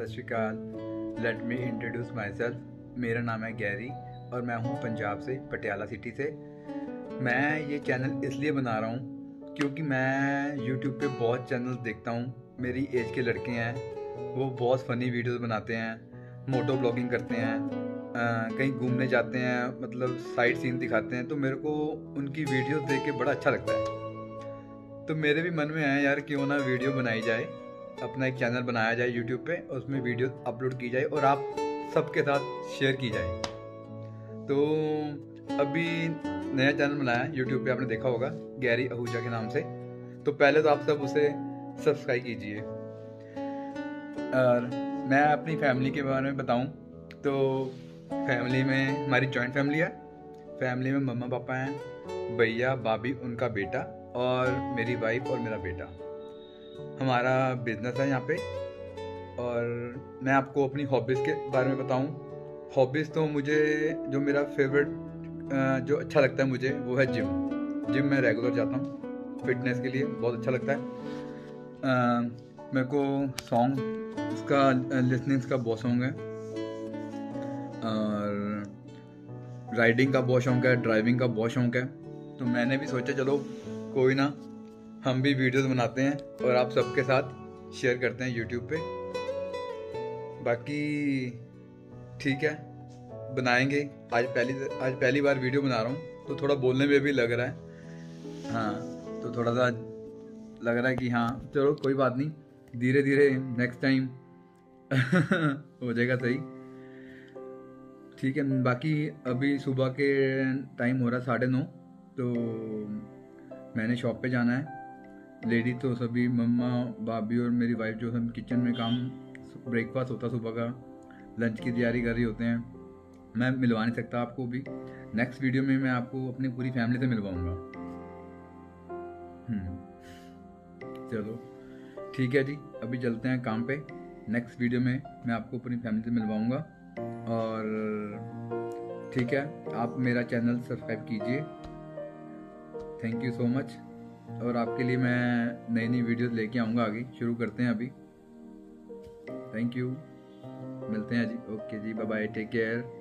सत श्रीकाल let me introduce myself मेरा नाम है गैरी और मैं हूँ पंजाब से, पटियाला सिटी से। मैं ये चैनल इसलिए बना रहा हूँ क्योंकि मैं यूट्यूब पे बहुत चैनल देखता हूँ। मेरी एज के लड़के हैं, वो बहुत फ़नी वीडियोस बनाते हैं, मोटो ब्लॉगिंग करते हैं कहीं घूमने जाते हैं मतलब साइड सीन दिखाते हैं तो मेरे को उनकी वीडियोस देख के बड़ा अच्छा लगता है। तो मेरे भी मन में है यार क्यों ना वीडियो बनाई जाए। अपना एक चैनल बनाया जाए यूट्यूब पे, उसमें वीडियो अपलोड की जाए और आप सबके साथ शेयर की जाए। तो अभी नया चैनल बनाया यूट्यूब पे आपने देखा होगा, गैरी आहूजा के नाम से। तो पहले तो आप सब उसे सब्सक्राइब कीजिए। और मैं अपनी फैमिली के बारे में बताऊँ तो फैमिली में हमारी जॉइंट फैमिली है। फैमिली में मम्मा पापा हैं, भैया, भाभी, उनका बेटा और मेरी वाइफ और मेरा बेटा। हमारा बिज़नेस है यहाँ पे। और मैं आपको अपनी हॉबीज़ के बारे में बताऊँ। हॉबीज़ तो मुझे, जो मेरा फेवरेट जो अच्छा लगता है मुझे, वो है जिम जिम मैं रेगुलर जाता हूँ फिटनेस के लिए बहुत अच्छा लगता है। मेरे को सॉन्ग उसका लिसनिंग का बहुत शौक है। और राइडिंग का बहुत शौक है ड्राइविंग का बहुत शौक है। तो मैंने भी सोचा, चलो कोई ना हम भी वीडियोस बनाते हैं और आप सबके साथ शेयर करते हैं यूट्यूब पे। बाकी ठीक है, बनाएँगे। आज पहली आज पहली बार वीडियो बना रहा हूँ तो थोड़ा बोलने में भी लग रहा है। हाँ तो थोड़ा सा लग रहा है कि हाँ चलो कोई बात नहीं धीरे धीरे नेक्स्ट टाइम हो जाएगा सही। ठीक है, बाकी अभी सुबह के टाइम हो रहा है साढ़े नौ तो मैंने शॉप पे जाना है। लेडी तो सभी मम्मा भाभी और मेरी वाइफ जो हम किचन में काम ब्रेकफास्ट होता सुबह का लंच की तैयारी कर रही होते हैं। मैं मिलवा नहीं सकता आपको भी। नेक्स्ट वीडियो में मैं आपको अपनी पूरी फैमिली से मिलवाऊँगा। हम्म, चलो। ठीक है जी अभी चलते हैं काम पे। नेक्स्ट वीडियो में मैं आपको अपनी फैमिली से मिलवाऊँगा। और ठीक है आप मेरा चैनल सब्सक्राइब कीजिए। थैंक यू सो मच और आपके लिए मैं नई नई वीडियोस लेके आऊँगा आगे। शुरू करते हैं अभी। थैंक यू मिलते हैं जी। ओके जी बाय बाय टेक केयर